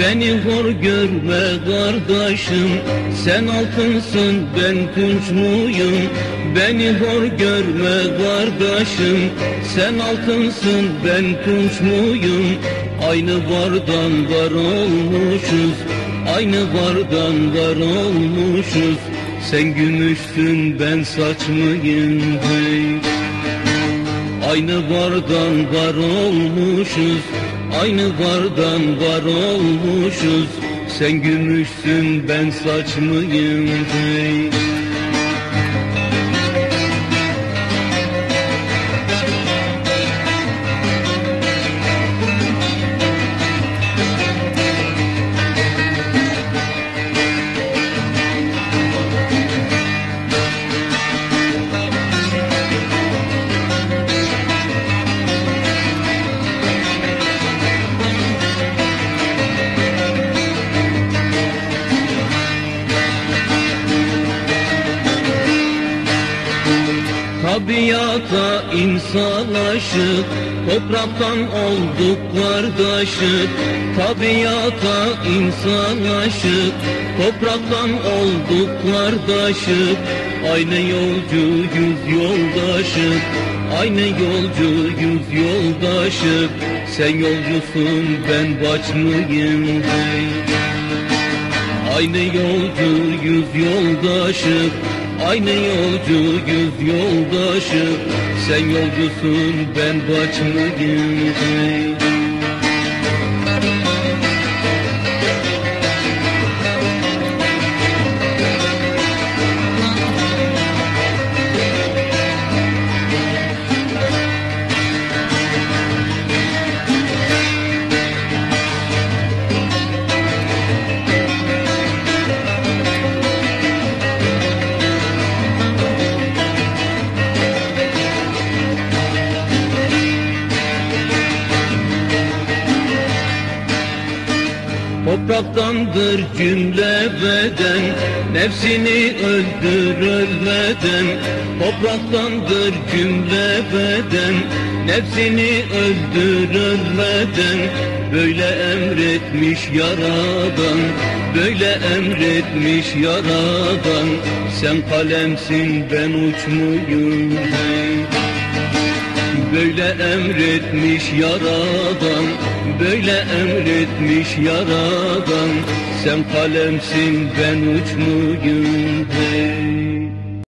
Beni hor görme kardeşim. Sen altınsın ben tunç muyum? Beni hor görme kardeşim. Sen altınsın ben tunç muyum? Aynı vardan var olmuşuz. Aynı vardan var olmuşuz. Sen gümüşsün ben saç mıyım? Hey Aynı vardan var olmuşuz Aynı vardan var olmuşuz. Sen gümüşsün ben saç mıyım Tabiata insan aşık Topraktan olduk kardeşik. Tabiata insan aşık Topraktan olduk kardeşik. Aynı yolcuyuz yoldaşık Aynı yolcuyuz yoldaşık. Sen yolcusun ben baçmıyım hey Aynı yolcuyuz yoldaşık Aynı yolcuyuz yoldaşım Sen yolcusun ben baçmıyım hey. Topraktandır cümle beden Nefsini öldür ölmeden. Topraktandır cümle beden Nefsini öldür ölmeden. Böyle emretmiş yaradan Böyle emretmiş yaradan. Sen kalemsin ben uçmuyum hey. Böyle emretmiş yaradan Böyle emretmiş yaradan. Sen kalemsin ben uçmuyum hey